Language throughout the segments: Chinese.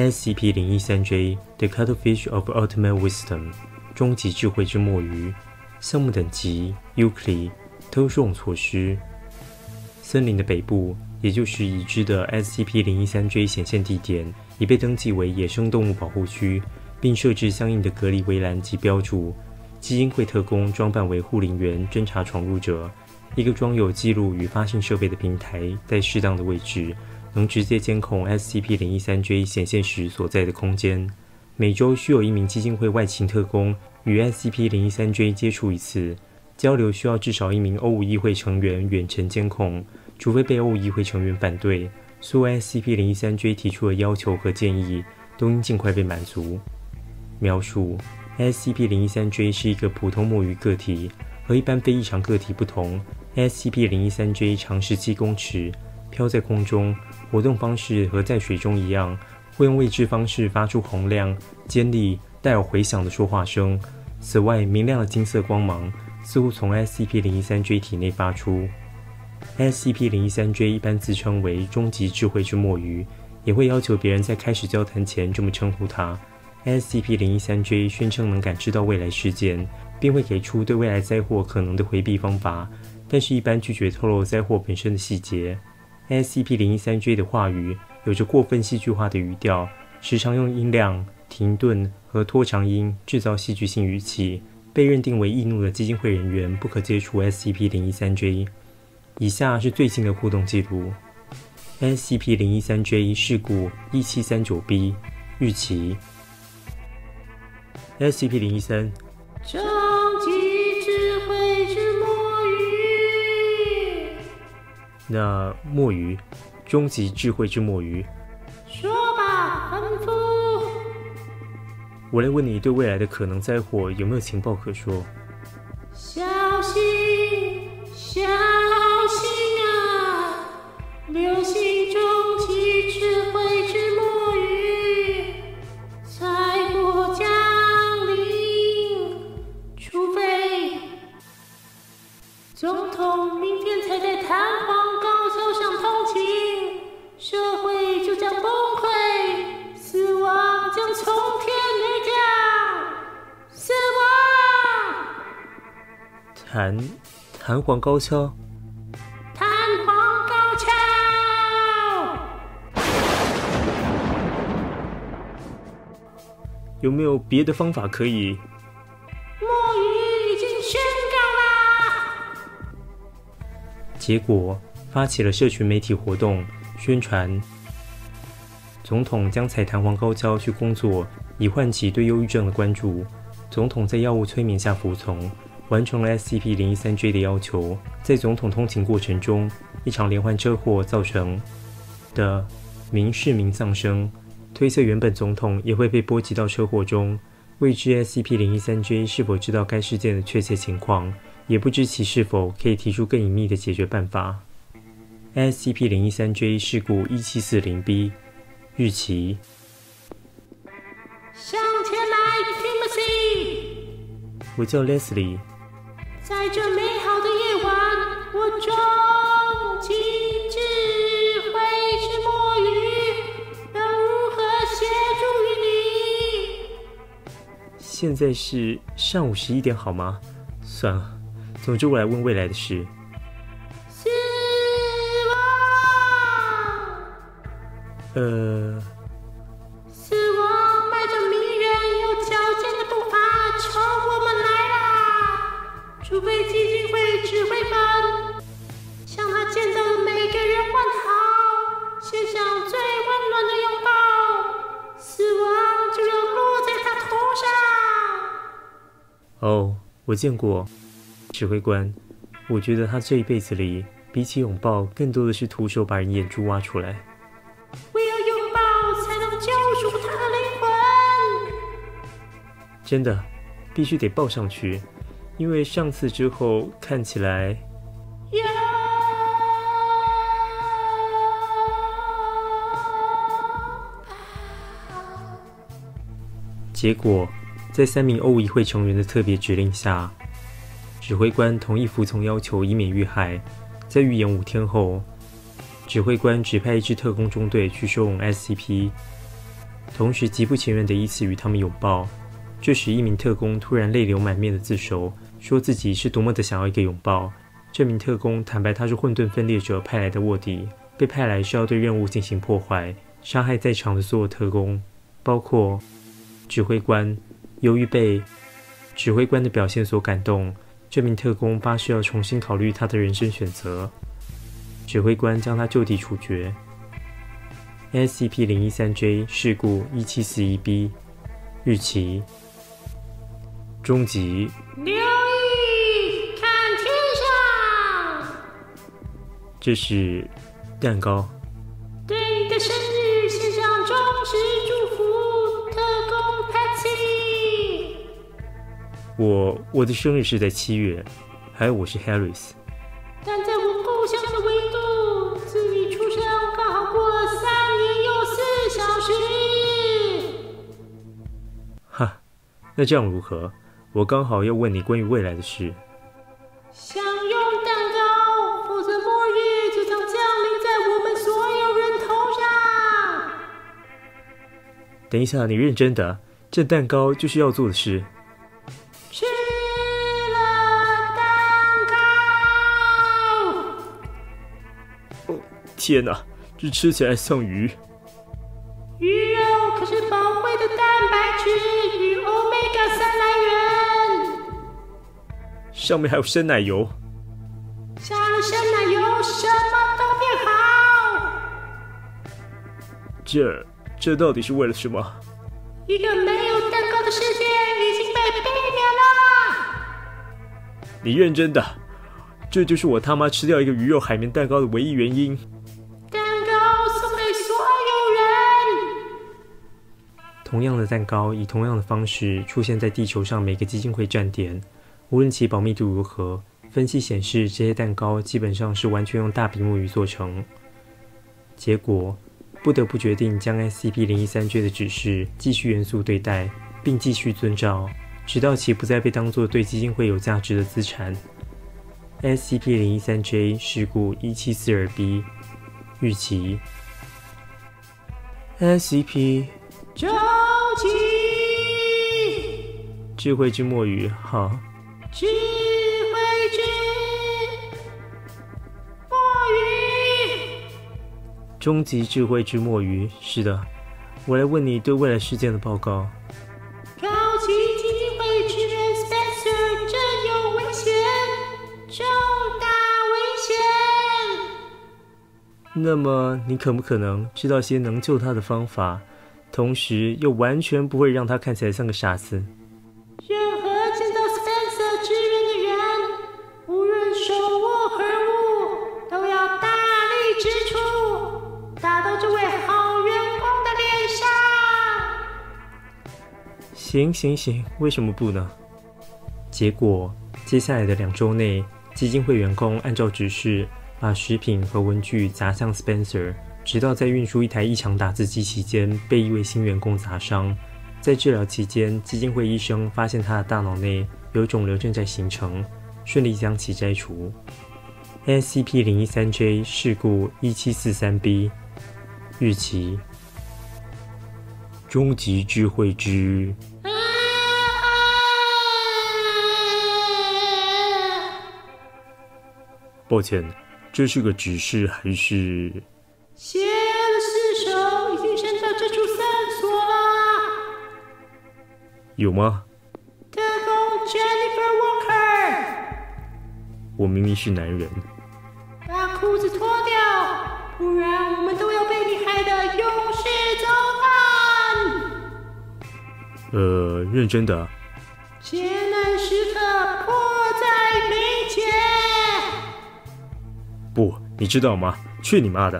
SCP-013J The Cuttlefish of Ultimate Wisdom 终极智慧之墨鱼项目等级 Euclid 偷种措施森林的北部，也就是已知的 SCP-013J 显现地点，已被登记为野生动物保护区，并设置相应的隔离围栏及标注。基因会特工装扮为护林员，侦查闯入者。一个装有记录与发信设备的平台，在适当的位置，能直接监控 SCP-013J 显现时所在的空间。每周需有一名基金会外勤特工与 SCP-013J 接触一次，交流需要至少一名欧五议会成员远程监控。除非被欧议会成员反对，所有 SCP-013J 提出的要求和建议都应尽快被满足。描述：SCP-013J 是一个普通墨鱼个体，和一般非异常个体不同。SCP-013J 长十七公尺，飘在空中，活动方式和在水中一样，会用未知方式发出洪亮、尖利、带有回响的说话声。此外，明亮的金色光芒似乎从 SCP-013J 体内发出。SCP-013J 一般自称为“终极智慧之墨鱼”，也会要求别人在开始交谈前这么称呼它。SCP-013J 宣称能感知到未来事件，并会给出对未来灾祸可能的回避方法，但是一般拒绝透露灾祸本身的细节。SCP-013J 的话语有着过分戏剧化的语调，时常用音量、停顿和拖长音制造戏剧性语气。被认定为易怒的基金会人员不可接触 SCP-013J。以下是最新的互动记录：SCP-013J 事故 1739B 日期：SCP-013 终极那墨鱼，终极智慧之墨鱼，说吧，吩咐。我来问你，对未来的可能灾祸有没有情报可说？小心，小心啊！流星终极智慧之墨鱼，灾祸降临。除非总统明天才在弹簧弹弹簧高跷，弹簧高跷。有没有别的方法可以？墨鱼已经宣告啦！结果发起了社群媒体活动，宣传总统将采弹簧高跷去工作，以唤起对忧郁症的关注。总统在药物催眠下服从，完成了 SCP 零一三 J 的要求。在总统通勤过程中，一场连环车祸造成的民市民丧生，推测原本总统也会被波及到车祸中。未知 SCP 零一三 J 是否知道该事件的确切情况，也不知其是否可以提出更隐秘的解决办法。SCP 零一三 J 事故一七四零 B，日期向前来，Timothy！我叫 Leslie，在这美好的夜晚，我终极智慧之墨鱼要如何协助于你？现在是上午十一点，好吗？算了，总之我来问未来的事。死亡！呃，我见过指挥官。我觉得他这一辈子里，比起拥抱，更多的是徒手把人眼珠挖出来。唯有拥抱才能救赎他的灵魂。真的，必须得抱上去，因为上次之后看起来，结果在三名欧议会成员的特别指令下，指挥官同意服从要求，以免遇害。在预演五天后，指挥官指派一支特工中队去收容 SCP，同时极不情愿地依次与他们拥抱。这时，一名特工突然泪流满面的自首，说自己是多么的想要一个拥抱。这名特工坦白他是混沌分裂者派来的卧底，被派来是要对任务进行破坏，杀害在场的所有特工，包括指挥官。由于被指挥官的表现所感动，这名特工发誓要重新考虑他的人生选择。指挥官将他就地处决。SCP 零一三 J 事故一七四一 B 日期。终极。留意，看天上。这是蛋糕。我我的生日是在七月，还有我是 Harris。但在我故乡的维度，自你出生刚好过了三年又四小时。哈，那这样如何？我刚好要问你关于未来的事。享用蛋糕，否则末日就将降临在我们所有人头上。等一下，你认真的？这蛋糕就是要做的事。哦，天哪，这吃起来像鱼。鱼肉可是宝贵的蛋白质与欧米伽三来源。上面还有生奶油。加了生奶油，什么都变好。这这到底是为了什么？一个没有蛋糕的世界已经被避免了。你认真的？这就是我他妈吃掉一个鱼肉海绵蛋糕的唯一原因。同样的蛋糕以同样的方式出现在地球上每个基金会站点，无论其保密度如何，分析显示这些蛋糕基本上是完全用大比目鱼做成。结果不得不决定将 SCP 零一三 J 的指示继续严肃对待，并继续遵照，直到其不再被当作对基金会有价值的资产。SCP 零一三 J 事故一七四二 B 日期。SCP 终极智慧之墨鱼好。智慧之墨鱼。终极智慧之墨鱼，是的，我来问你对未来事件的报告。高级基金会职员 Spencer 正有危险，重大危险。那么，你可不可能知道些能救他的方法，同时又完全不会让他看起来像个傻子？任何见到 Spencer 支援的人，无论手握何物，都要大力之处，打到这位好员工的脸上。行行行，为什么不呢？结果，接下来的两周内，基金会员工按照指示，把食品和文具砸向 Spencer，直到在运输一台异常打字机期间被一位新员工砸伤。在治疗期间，基金会医生发现他的大脑内有肿瘤正在形成，顺利将其摘除。SCP 零一三 J 事故一七四三 B 日期。终极智慧之抱歉，这是个指示还是？邪恶的四手已经伸到这处三所了。有吗？特工 Jennifer Walker，我明明是男人。把裤子脱掉，不然我们都要被你害得永世走难。呃，认真的。艰难时刻迫在眉睫。不，你知道吗？去你妈的！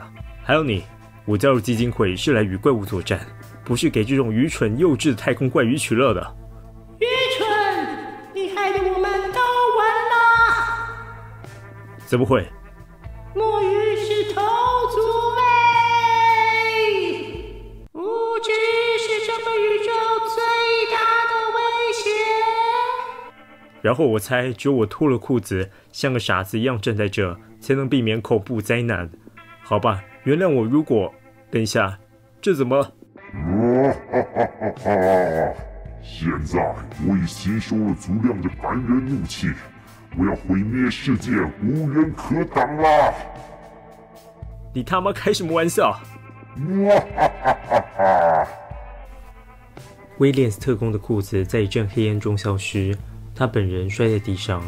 还有你，我加入基金会是来与怪物作战，不是给这种愚蠢幼稚的太空怪鱼取乐的。愚蠢！你害得我们都完了。怎么会？墨鱼是头足类，无知是整个宇宙最大的威胁。然后我猜，只有我脱了裤子，像个傻子一样站在这，才能避免恐怖灾难。好吧，原谅我。如果……等一下，这怎么？现在我已吸收了足量的凡人怒气，我要毁灭世界，无人可挡啦！你他妈开什么玩笑？威廉斯特工的裤子在一阵黑烟中消失，他本人摔在地上。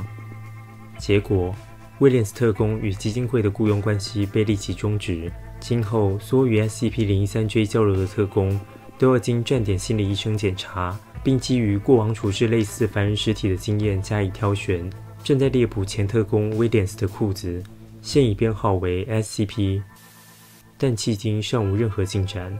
结果，威廉斯特工与基金会的雇佣关系被立即终止。今后，所有与 SCP-013J 交流的特工都要经站点心理医生检查，并基于过往处置类似凡人尸体的经验加以挑选。正在猎捕前特工威廉斯的裤子，现已编号为 SCP，但迄今尚无任何进展。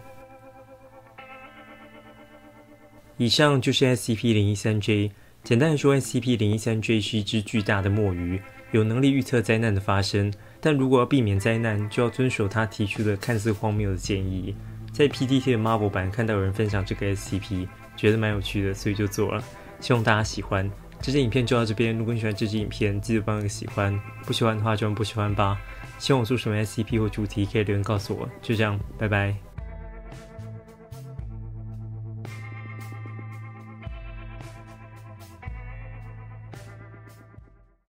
以上就是 SCP-013J。简单的说，SCP-013J 是一只巨大的墨鱼，有能力预测灾难的发生。但如果要避免灾难，就要遵守他提出的看似荒谬的建议。在 PTT 的 Marvel 版看到有人分享这个 SCP，觉得蛮有趣的，所以就做了。希望大家喜欢。这支影片就到这边。如果你喜欢这支影片，记得帮个喜欢。不喜欢的话就不喜欢吧。希望我做什么 SCP 或主题，可以留言告诉我。就这样，拜拜。